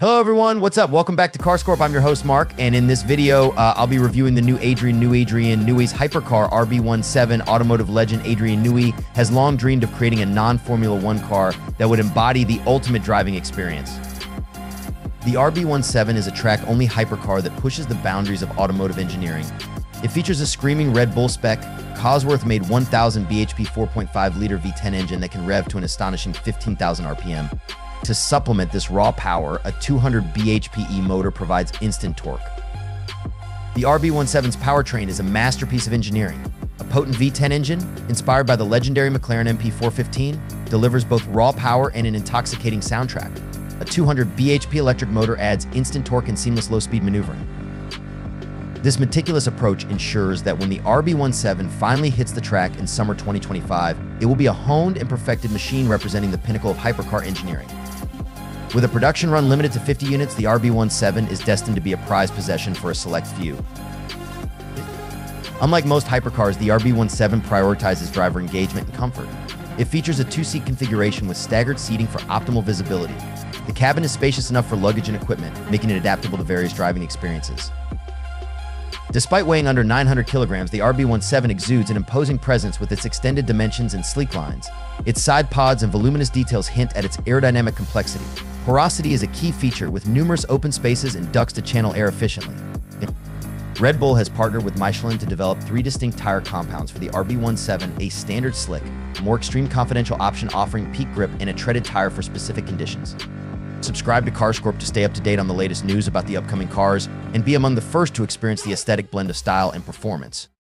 Hello everyone, what's up? Welcome back to CarsCorp. I'm your host Mark, and in this video, uh, I'll be reviewing the new Adrian New Adrian Newey's hypercar RB17. Automotive legend Adrian Newey has long dreamed of creating a non-Formula One car that would embody the ultimate driving experience. The RB17 is a track-only hypercar that pushes the boundaries of automotive engineering. It features a screaming Red Bull spec, Cosworth made 1000 bhp 4.5 liter V10 engine that can rev to an astonishing 15,000 RPM. To supplement this raw power, a 200 bhpe motor provides instant torque. The RB17's powertrain is a masterpiece of engineering. A potent V10 engine, inspired by the legendary McLaren MP415, delivers both raw power and an intoxicating soundtrack. A 200 bhp electric motor adds instant torque and seamless low-speed maneuvering. This meticulous approach ensures that when the RB17 finally hits the track in summer 2025, it will be a honed and perfected machine representing the pinnacle of hypercar engineering. With a production run limited to 50 units, the RB17 is destined to be a prized possession for a select few. Unlike most hypercars, the RB17 prioritizes driver engagement and comfort. It features a two-seat configuration with staggered seating for optimal visibility. The cabin is spacious enough for luggage and equipment, making it adaptable to various driving experiences. Despite weighing under 900 kilograms, the RB17 exudes an imposing presence with its extended dimensions and sleek lines. Its side pods and voluminous details hint at its aerodynamic complexity. Porosity is a key feature with numerous open spaces and ducts to channel air efficiently. Red Bull has partnered with Michelin to develop three distinct tire compounds for the RB17, a standard slick, more extreme confidential option offering peak grip, and a treaded tire for specific conditions. Subscribe to CarsCorp to stay up to date on the latest news about the upcoming cars and be among the first to experience the aesthetic blend of style and performance.